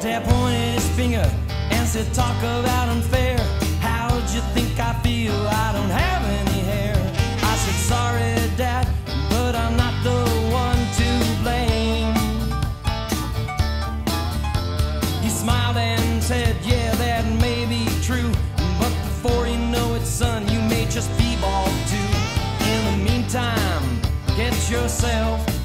Dad pointed his finger and said, Talk about unfair. How'd you think I feel? I don't have any hair. I said, Sorry, Dad, but I'm not the one to blame. He smiled and said, Yeah, that may be true. But before you know it, son, you may just be bald too. In the meantime, get yourself.